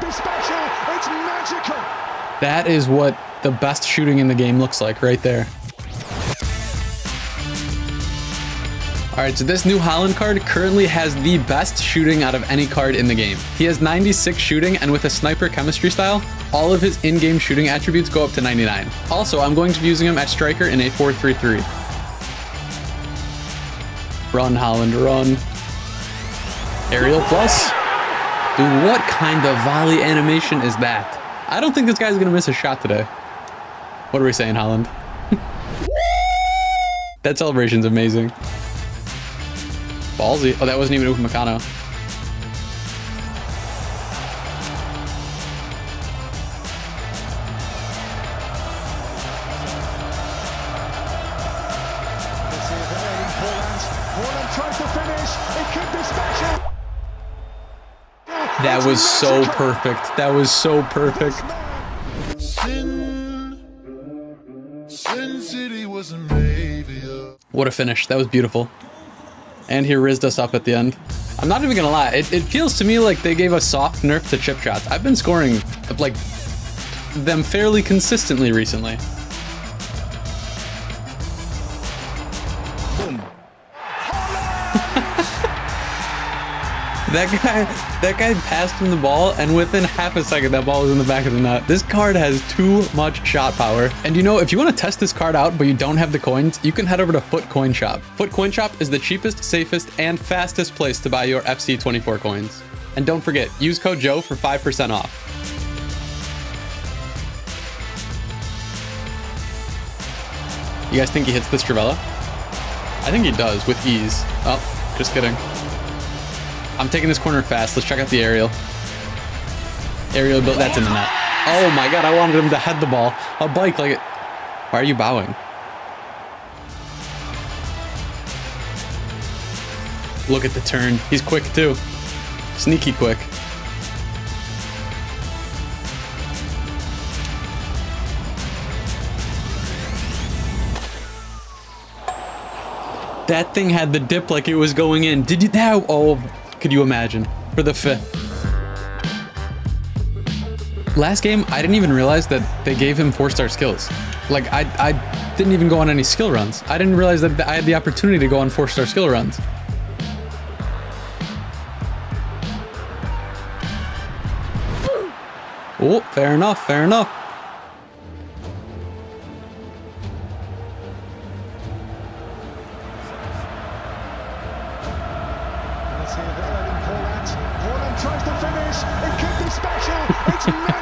be special. It's magical. That is what the best shooting in the game looks like right there. All right, so this new Haaland card currently has the best shooting out of any card in the game. He has 96 shooting, and with a sniper chemistry style, all of his in-game shooting attributes go up to 99. Also, I'm going to be using him at striker in a 4-3-3. Run, Haaland, run. Aerial plus. Dude, what kind of volley animation is that? I don't think this guy's gonna miss a shot today. What are we saying, Haaland? that celebration's amazing. Ballsy. Oh, that wasn't even Upamecano. That was so perfect. That was so perfect. Sin, Sin City was. What a finish. That was beautiful. And he rizzed us up at the end. I'm not even gonna lie. It, it feels to me like they gave a soft nerf to chip shots. I've been scoring like them fairly consistently recently. That guy, that guy passed him the ball, and within half a second, that ball was in the back of the net. This card has too much shot power. And you know, if you want to test this card out, but you don't have the coins, you can head over to Foot Coin Shop. Foot Coin Shop is the cheapest, safest, and fastest place to buy your FC24 coins. And don't forget, use code Joe for 5% off. You guys think he hits this Trivela? I think he does with ease. Oh, just kidding. I'm taking this corner fast. Let's check out the aerial. Aerial build. That's in the net. Oh my god, I wanted him to head the ball. A bike like it. Why are you bowing? Look at the turn. He's quick too. Sneaky quick. That thing had the dip like it was going in. Did you that? Oh, could you imagine? For the fifth. Last game, I didn't even realize that they gave him four-star skills. Like, I, I didn't even go on any skill runs. I didn't realize that I had the opportunity to go on four-star skill runs. Oh, fair enough, fair enough.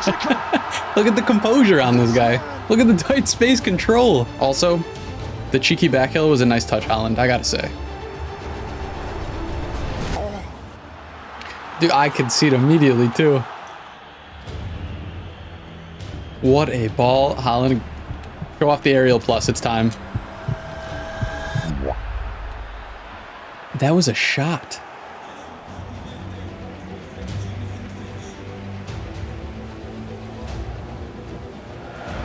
Look at the composure on this guy. Look at the tight space control. Also, the cheeky back heel was a nice touch, Haaland, I gotta say. Dude, I could see it immediately too. What a ball. Haaland, show off the aerial plus, it's time. That was a shot.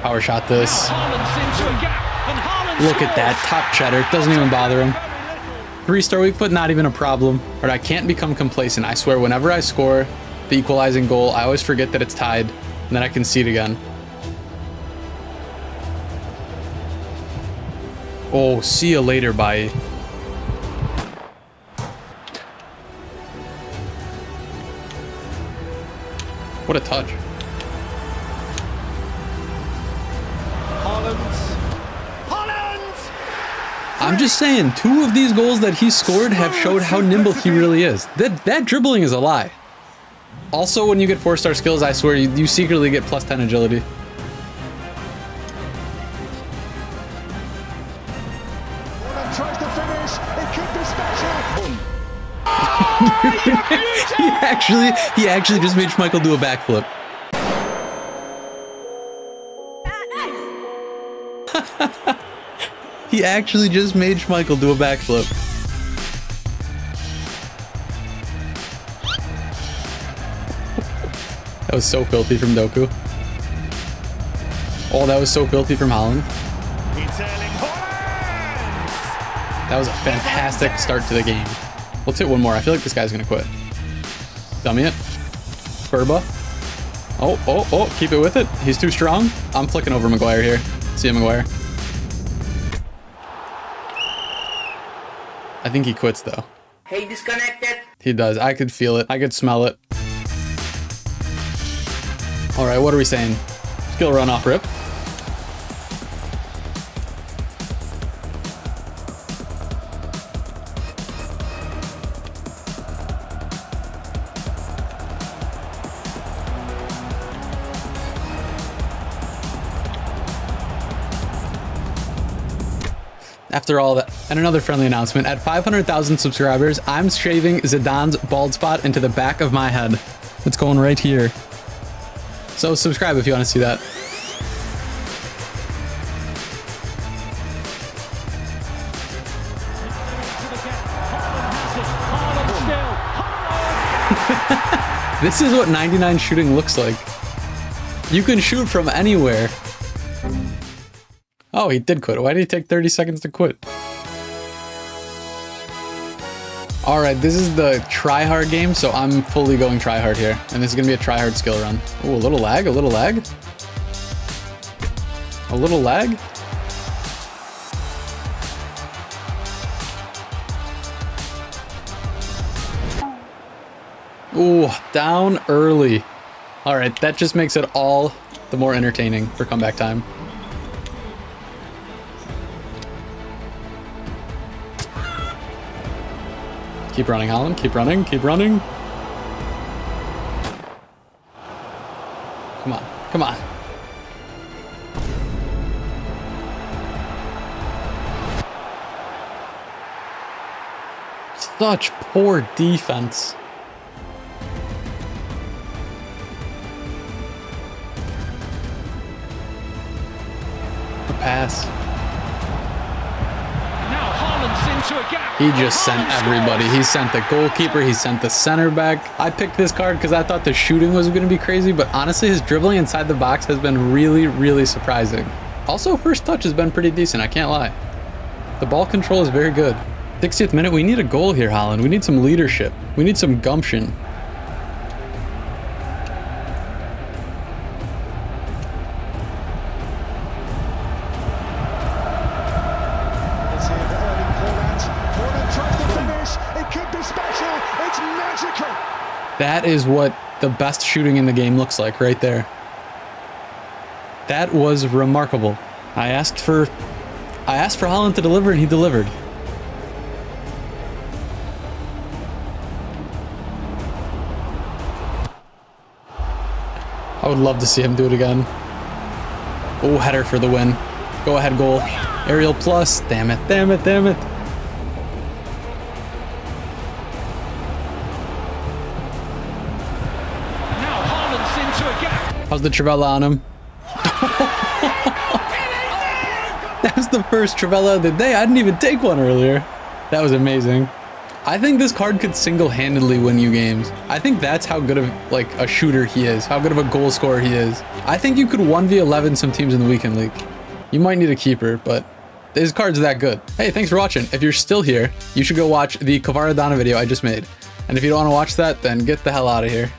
Power shot this. Look at that. Top cheddar. Doesn't even bother him. Three star weak foot, not even a problem. But I can't become complacent. I swear, whenever I score the equalizing goal, I always forget that it's tied. And then I can see it again. Oh, see you later, bye. What a touch. I'm just saying, two of these goals that he scored have showed how nimble he really is. That that dribbling is a lie. Also, when you get four-star skills, I swear, you, you secretly get plus 10 agility. Haaland tries to finish. It could be special. he actually, he actually just made Schmeichel do a backflip. he actually just made Schmeichel do a backflip. That was so filthy from Doku. Oh, that was so filthy from Haaland. That was a fantastic start to the game. Let's hit one more. I feel like this guy's gonna quit. Dummy it. Furba. Oh, oh, oh, keep it with it. He's too strong. I'm flicking over Maguire here. See you, Maguire. I think he quits though. Hey, disconnected. He does. I could feel it. I could smell it. All right, what are we saying? Skill run off rip. After all that, and another friendly announcement, at 500,000 subscribers, I'm shaving Zidane's bald spot into the back of my head. It's going right here. So subscribe if you want to see that. This is what 99 shooting looks like. You can shoot from anywhere. Oh, he did quit. Why did he take 30 seconds to quit? All right, this is the try hard game, so I'm fully going try hard here. And this is gonna be a try hard skill run. Ooh, a little lag, a little lag. A little lag. Ooh, down early. All right, that just makes it all the more entertaining for comeback time. Keep running, Haaland. Keep running. Keep running. Come on. Come on. Such poor defense. A pass. He just sent everybody. He sent the goalkeeper. He sent the center back. I picked this card because I thought the shooting was going to be crazy, but honestly, his dribbling inside the box has been really, really surprising. Also, first touch has been pretty decent. I can't lie. The ball control is very good. 60th minute, we need a goal here, Haaland. We need some leadership. We need some gumption. That is what the best shooting in the game looks like right there. That was remarkable. I asked for I asked for Haaland to deliver and he delivered. I would love to see him do it again. Oh, header for the win. Go ahead goal. Aerial plus. Damn it, damn it, damn it. How's the Trivela on him? that was the first Trivela of the day. I didn't even take one earlier. That was amazing. I think this card could single-handedly win you games. I think that's how good of like a shooter he is, how good of a goal scorer he is. I think you could 1v11 some teams in the weekend league. You might need a keeper, but his card's that good. Hey, thanks for watching. If you're still here, you should go watch the Kvaradona video I just made. And if you don't want to watch that, then get the hell out of here.